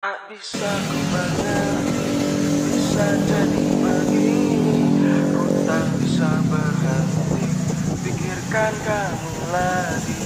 Tak bisa kembali, bisa jadi begini. Ku tak bisa berhenti, pikirkan kamu lagi.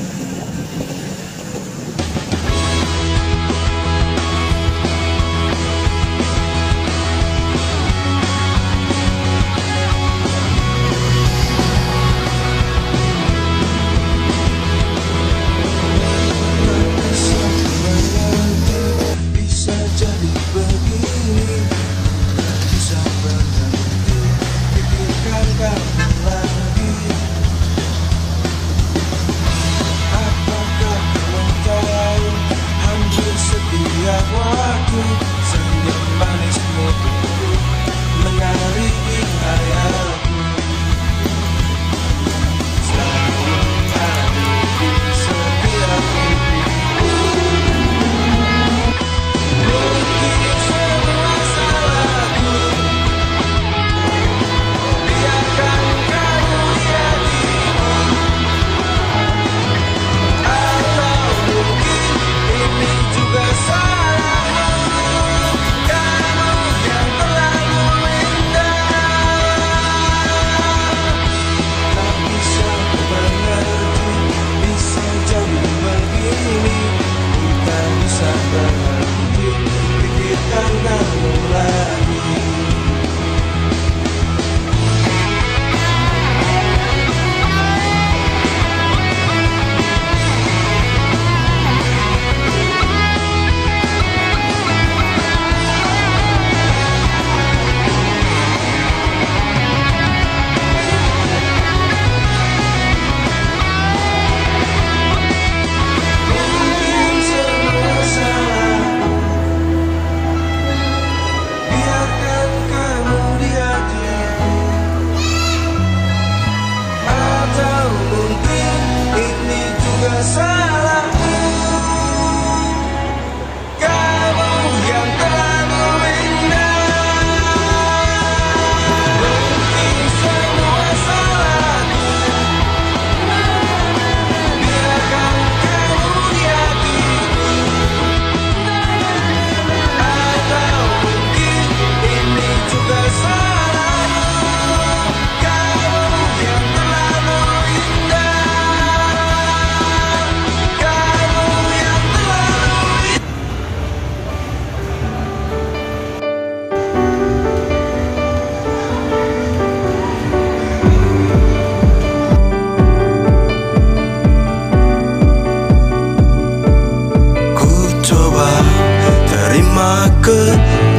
Senyum manismu tubuh Mengarah 끝.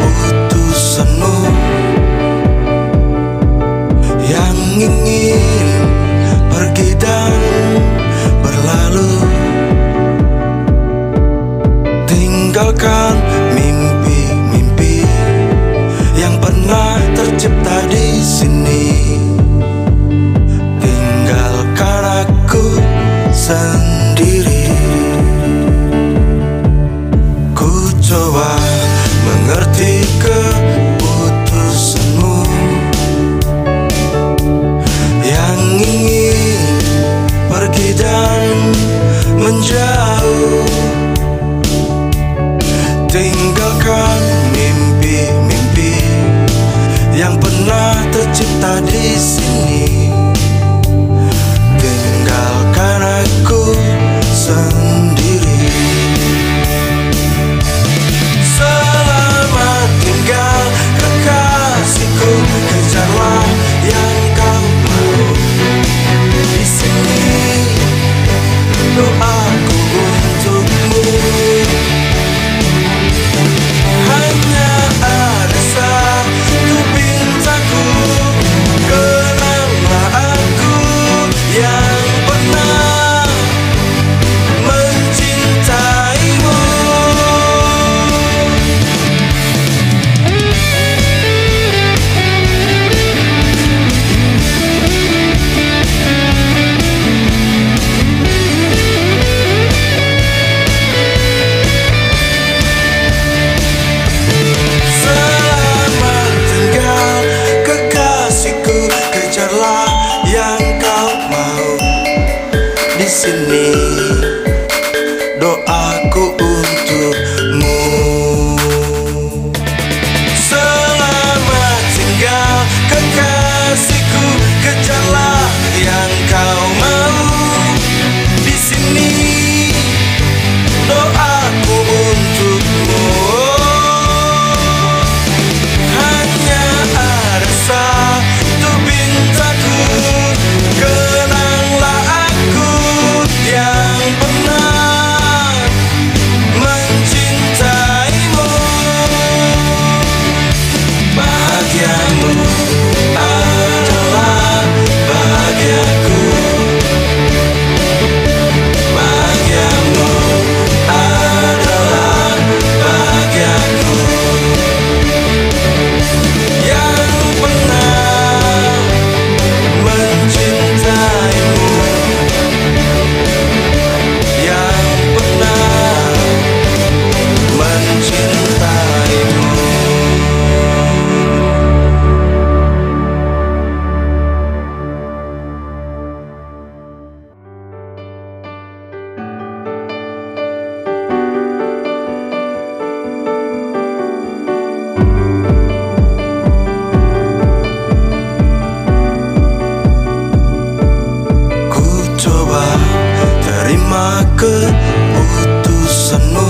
Keputusanmu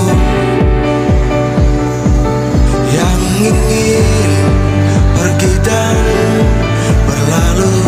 Yang ingin pergi dan berlalu